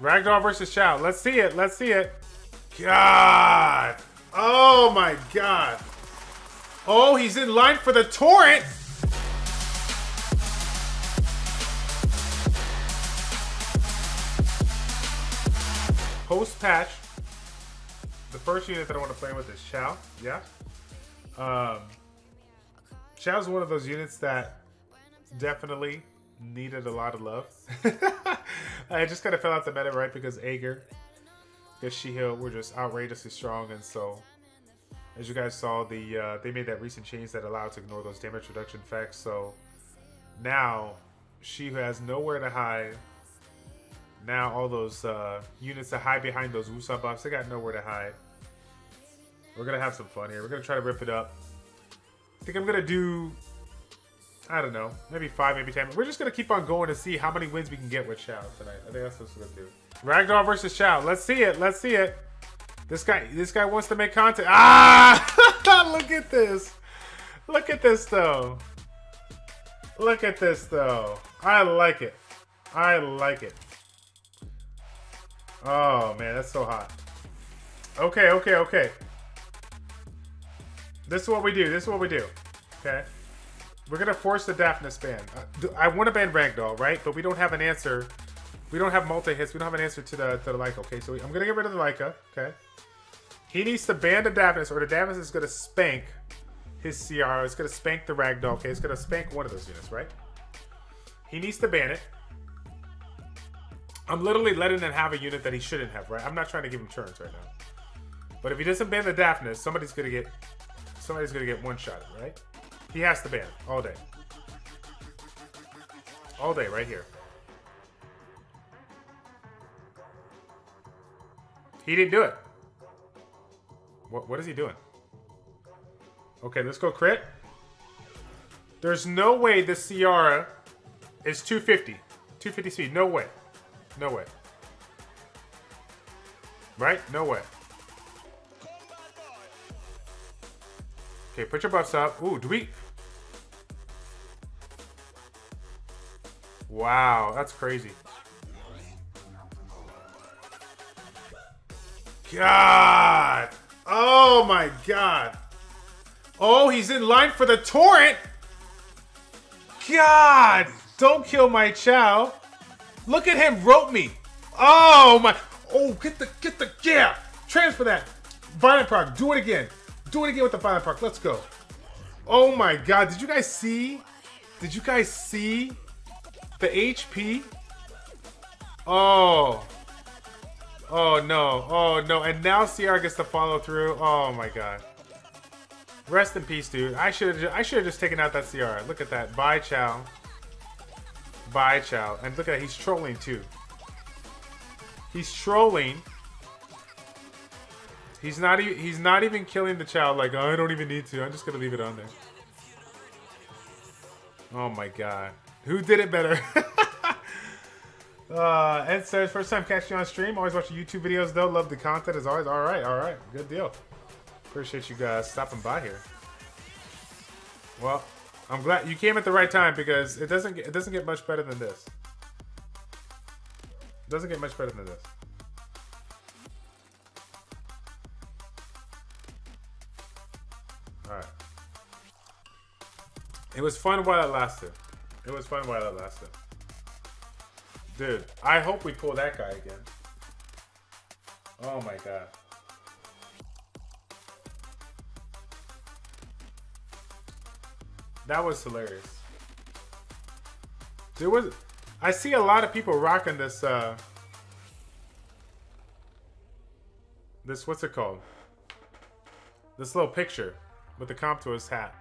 Ragdoll versus Chow. Let's see it. Let's see it. God. Oh my God. Oh, he's in line for the torrent. Post patch. The first unit that I want to play with is Chow. Yeah. Um, Chow's one of those units that definitely needed a lot of love. I just kind of fell out the meta, right? Because Aegir, because Shield were just outrageously strong, and so as you guys saw, the uh, they made that recent change that allowed to ignore those damage reduction effects. So now she has nowhere to hide. Now all those uh, units that hide behind those Woosa buffs, they got nowhere to hide. We're gonna have some fun here. We're gonna try to rip it up. I think I'm gonna do I don't know, maybe five, maybe ten. We're just gonna keep on going to see how many wins we can get with Chow tonight. I think that's what we're gonna do. Ragdoll versus Chow. Let's see it. Let's see it. This guy, this guy wants to make content. Ah! Look at this. Look at this though. Look at this though. I like it. I like it. Oh man, that's so hot. Okay, okay, okay. This is what we do. This is what we do. Okay. We're gonna force the Daphnis ban. Uh, I want to ban Ragdoll, right? But we don't have an answer. We don't have multi hits. We don't have an answer to the to the Laika. Okay, so I'm gonna get rid of the Laika. Okay. He needs to ban the Daphnis, or the Daphnis is gonna spank his CR. It's gonna spank the Ragdoll. Okay, it's gonna spank one of those units, right? He needs to ban it. I'm literally letting him have a unit that he shouldn't have, right? I'm not trying to give him turns right now. But if he doesn't ban the Daphnis, somebody's gonna get somebody's gonna get one shot, right? He has to ban all day. All day, right here. He didn't do it. What, what is he doing? Okay, let's go crit. There's no way this Ciara is 250. 250 speed. No way. No way. Right? No way. Okay, put your buffs up. Ooh, do we... Wow, that's crazy. God! Oh my god! Oh, he's in line for the torrent! God! Don't kill my Chow! Look at him rope me! Oh my! Oh, get the, get the, yeah! Transfer that! Violent proc, do it again! Do it again with the violent proc, let's go! Oh my god, did you guys see? Did you guys see the HP? Oh. Oh no. Oh no. And now CR gets to follow through. Oh my god. Rest in peace, dude. I should I should have just taken out that CR. Look at that. Bye, Chow. Bye, Chow. And look at that. He's trolling too. He's trolling. He's not even he's not even killing the child like oh, I don't even need to. I'm just gonna leave it on there. Oh my god. Who did it better? uh, Ed says, first time catching you on stream. Always watching YouTube videos though. Love the content as always. All right, all right. Good deal. Appreciate you guys stopping by here. Well, I'm glad you came at the right time because it doesn't get, it doesn't get much better than this. It doesn't get much better than this. All right. It was fun while it lasted. It was fun while it lasted. Dude, I hope we pull that guy again. Oh my god. That was hilarious. There was I see a lot of people rocking this uh this what's it called? This little picture with the comp hat.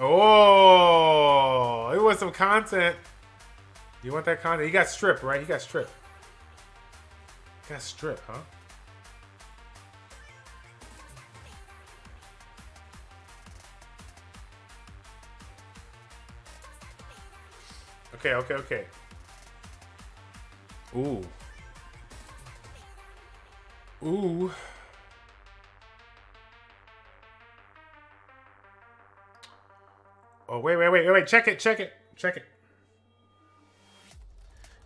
Oh, it was some content. You want that content? He got stripped, right? He got stripped. He got stripped, huh? Okay, okay, okay. Ooh. Ooh. Oh, wait, wait, wait, wait. wait! Check it, check it, check it.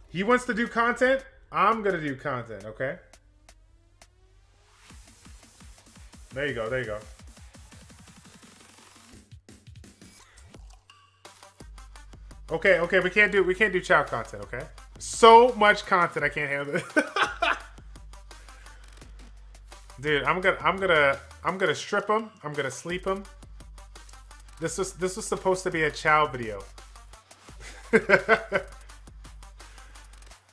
He wants to do content. I'm gonna do content. Okay. There you go. There you go. Okay, okay, we can't do we can't do child content, okay? So much content I can't handle it. Dude, I'm gonna I'm gonna I'm gonna strip him. I'm gonna sleep him. This was this was supposed to be a chow video.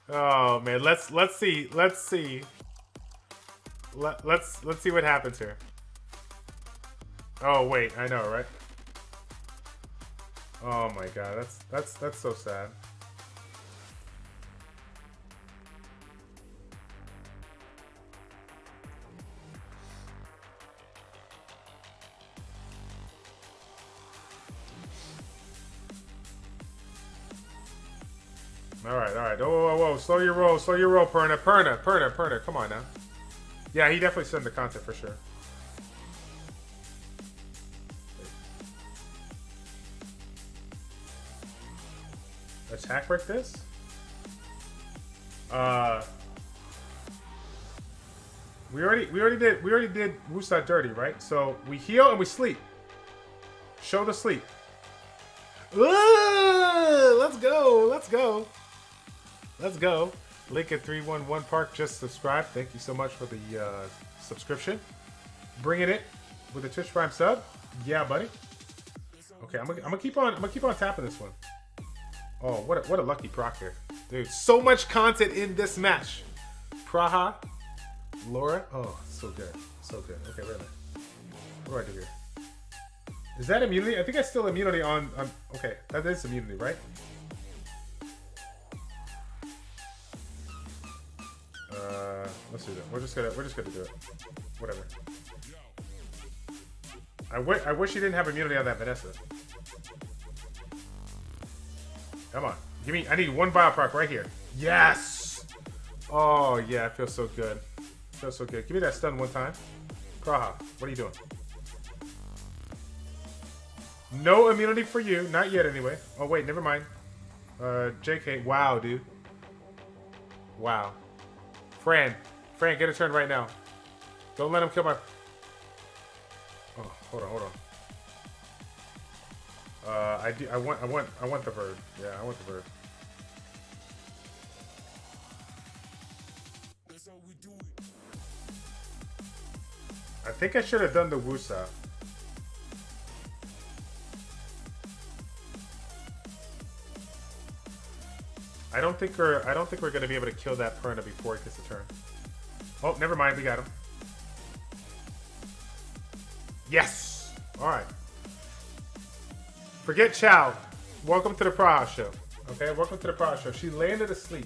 oh man, let's let's see. Let's see. Let, let's let's see what happens here. Oh wait, I know, right? Oh my god, that's that's that's so sad. All right, all right. Oh, whoa, whoa, whoa. Slow your roll, slow your roll, Perna, Perna, Perna, Perna. Come on now. Yeah, he definitely sent the content for sure. attack break this? Uh we already we already did we already did Woosa dirty, right? So we heal and we sleep. Show the sleep. Ooh, let's go, let's go. Let's go. Link at 311 Park just subscribe. Thank you so much for the uh, subscription. Bringing it with a Twitch Prime sub. Yeah, buddy. Okay, I'm gonna, I'm gonna keep on I'm gonna keep on tapping this one. Oh, what a, what a lucky proc here. Dude, so much content in this match. Praha, Laura. Oh, so good. So good. Okay, wait. What do I do here? Is that immunity? I think I still immunity on, on... Okay, that is immunity, right? Uh, let's do that. We're just gonna we're just gonna do it. Whatever. I, I wish you didn't have immunity on that Vanessa. Come on. Give me, I need one bioproc right here. Yes! Oh, yeah, it feels so good. feels so good. Give me that stun one time. Praha, what are you doing? No immunity for you. Not yet, anyway. Oh, wait, never mind. Uh, JK. Wow, dude. Wow. Fran. Fran, get a turn right now. Don't let him kill my... Oh, hold on, hold on. Uh, I do. I want. I want. I want the bird. Yeah, I want the bird. I think I should have done the Woosa. I don't think we're. I don't think we're gonna be able to kill that Perna before it gets a turn. Oh, never mind. We got him. Yes. All right. Forget Chow. Welcome to the Praha show. Okay, welcome to the Praha show. She landed asleep.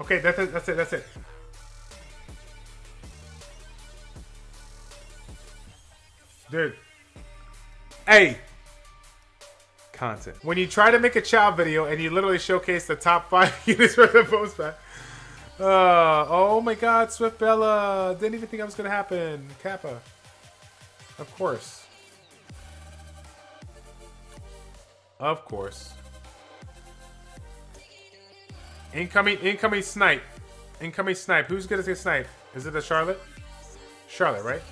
Okay, that's it. That's it. That's it. Dude. Hey. Content. When you try to make a Chow video and you literally showcase the top five units for the post pack. Uh, oh my god, Swift Bella. Didn't even think that was going to happen. Kappa. Of course. Of course. Incoming, incoming snipe. Incoming snipe. Who's gonna get snipe? Is it the Charlotte? Charlotte, right?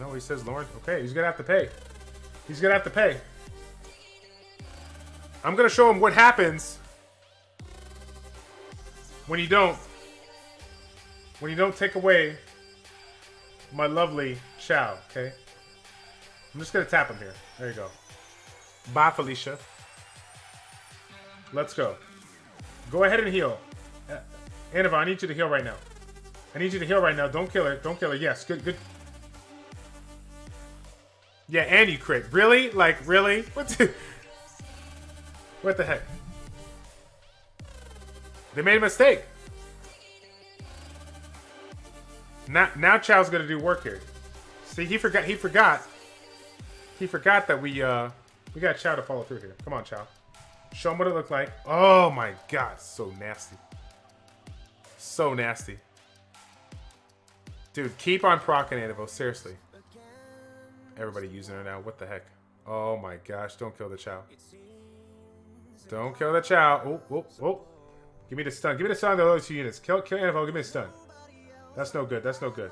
No, he says Lauren. Okay, he's gonna have to pay. He's gonna have to pay. I'm gonna show him what happens when you don't. When you don't take away my lovely Chow, okay? I'm just gonna tap him here. There you go. Bye, Felicia. Let's go. Go ahead and heal. Uh, Anova, I need you to heal right now. I need you to heal right now. Don't kill her. Don't kill her. Yes, good, good. Yeah, and you crit. Really? Like, really? What's the, what the heck? They made a mistake. Now, now Chow's gonna do work here. See, he forgot. He forgot. He forgot that we uh we got Chow to follow through here. Come on, Chow. Show him what it looked like. Oh my god, so nasty. So nasty. Dude, keep on procking Anivil, seriously. Everybody using her now. What the heck? Oh my gosh, don't kill the Chow. Don't kill the Chow. Oh, oh, oh. Give me the stun. Give me the stun on the other two units. Kill, kill Annabelle. Give me a stun. That's no good. That's no good.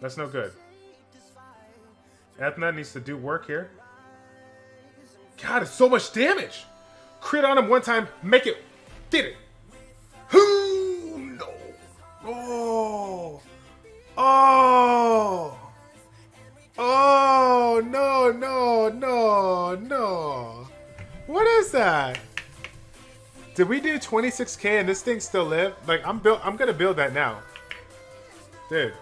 That's no good. Ethna needs to do work here. God, it's so much damage. Crit on him one time. Make it. Did it. Did we do 26k and this thing still live? Like I'm built I'm gonna build that now. Dude.